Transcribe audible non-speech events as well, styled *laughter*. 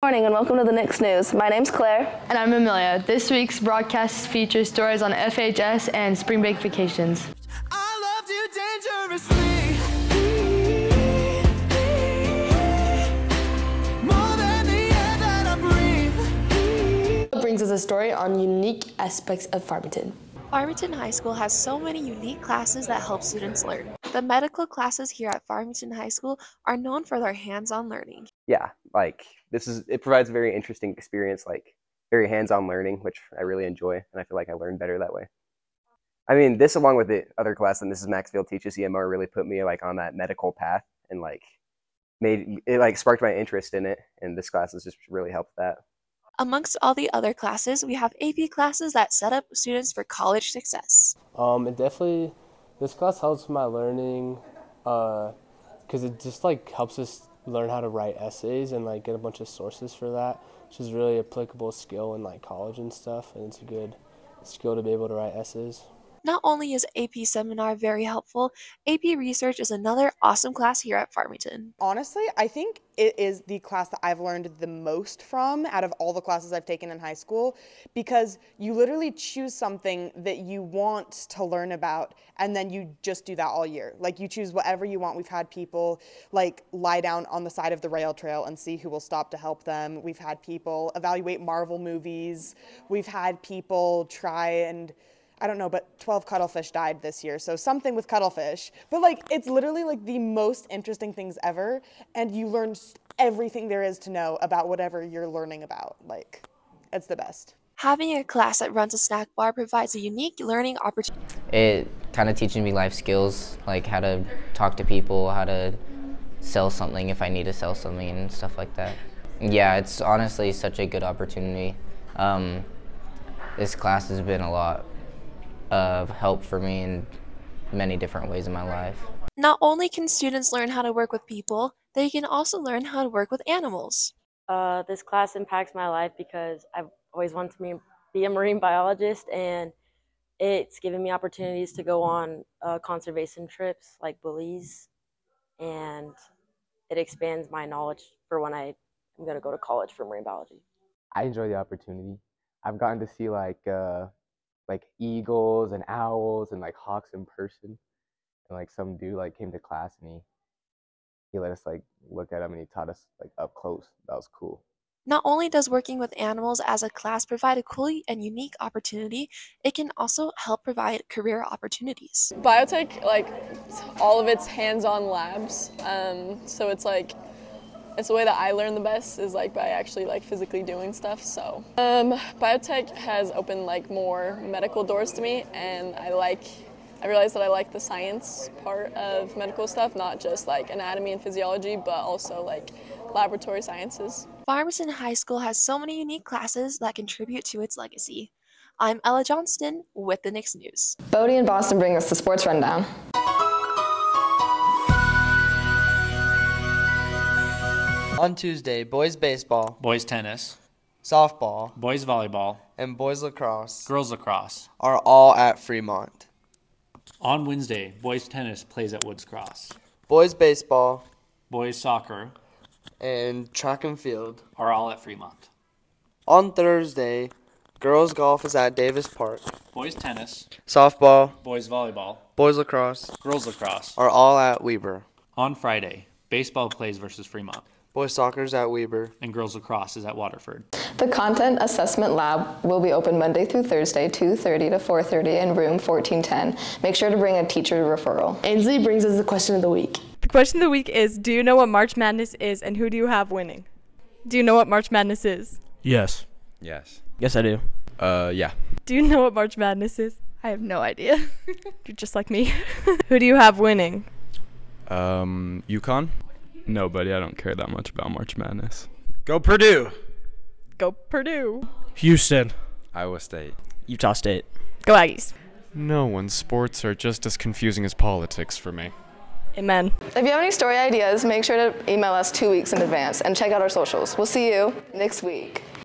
morning and welcome to the Nix News. My name's Claire. And I'm Amelia. This week's broadcast features stories on FHS and spring break vacations. brings us a story on unique aspects of Farmington. Farmington High School has so many unique classes that help students learn. The medical classes here at Farmington High School are known for their hands-on learning. Yeah, like this is it provides a very interesting experience, like very hands-on learning, which I really enjoy, and I feel like I learn better that way. I mean, this along with the other class that Mrs. Maxfield teaches, EMR really put me like on that medical path and like made it like sparked my interest in it, and this class has just really helped that. Amongst all the other classes, we have AP classes that set up students for college success. Um, it definitely, this class helps my learning because uh, it just like helps us learn how to write essays and like get a bunch of sources for that, which is really applicable skill in like college and stuff, and it's a good skill to be able to write essays. Not only is AP Seminar very helpful, AP Research is another awesome class here at Farmington. Honestly, I think it is the class that I've learned the most from out of all the classes I've taken in high school because you literally choose something that you want to learn about and then you just do that all year. Like you choose whatever you want. We've had people like lie down on the side of the rail trail and see who will stop to help them. We've had people evaluate Marvel movies. We've had people try and I don't know, but 12 cuttlefish died this year, so something with cuttlefish. But like, it's literally like the most interesting things ever, and you learn everything there is to know about whatever you're learning about. Like, it's the best. Having a class that runs a snack bar provides a unique learning opportunity. It kind of teaches me life skills, like how to talk to people, how to sell something if I need to sell something and stuff like that. Yeah, it's honestly such a good opportunity. Um, this class has been a lot of help for me in many different ways in my life. Not only can students learn how to work with people, they can also learn how to work with animals. Uh, this class impacts my life because I've always wanted to be a marine biologist and it's given me opportunities to go on uh, conservation trips like Belize and it expands my knowledge for when I am going to go to college for marine biology. I enjoy the opportunity. I've gotten to see like uh, like eagles and owls and like hawks in person. And like some dude like came to class and he he let us like look at them and he taught us like up close. That was cool. Not only does working with animals as a class provide a cool and unique opportunity, it can also help provide career opportunities. Biotech, like all of its hands-on labs, um, so it's like it's the way that I learn the best is like by actually like physically doing stuff. So um, biotech has opened like more medical doors to me, and I like. I realized that I like the science part of medical stuff, not just like anatomy and physiology, but also like laboratory sciences. Farmington High School has so many unique classes that contribute to its legacy. I'm Ella Johnston with the Nix News. Bodie and Boston bring us the sports rundown. On Tuesday, boys baseball, boys tennis, softball, boys volleyball, and boys lacrosse, girls lacrosse are all at Fremont. On Wednesday, boys tennis plays at Woods Cross. Boys baseball, boys soccer, and track and field are all at Fremont. On Thursday, girls golf is at Davis Park. Boys tennis, softball, boys volleyball, boys lacrosse, girls lacrosse are all at Weber. On Friday, baseball plays versus Fremont. Boys soccer is at Weber. And girls lacrosse is at Waterford. The Content Assessment Lab will be open Monday through Thursday, 2.30 to 4.30 in room 1410. Make sure to bring a teacher referral. Ainsley brings us the question of the week. The question of the week is, do you know what March Madness is and who do you have winning? Do you know what March Madness is? Yes. Yes. Yes, I do. Uh, yeah. Do you know what March Madness is? I have no idea. *laughs* You're just like me. *laughs* who do you have winning? Um, UConn. Nobody. I don't care that much about March Madness. Go Purdue. Go Purdue. Houston. Iowa State. Utah State. Go Aggies. No one. Sports are just as confusing as politics for me. Amen. If you have any story ideas, make sure to email us two weeks in advance and check out our socials. We'll see you next week.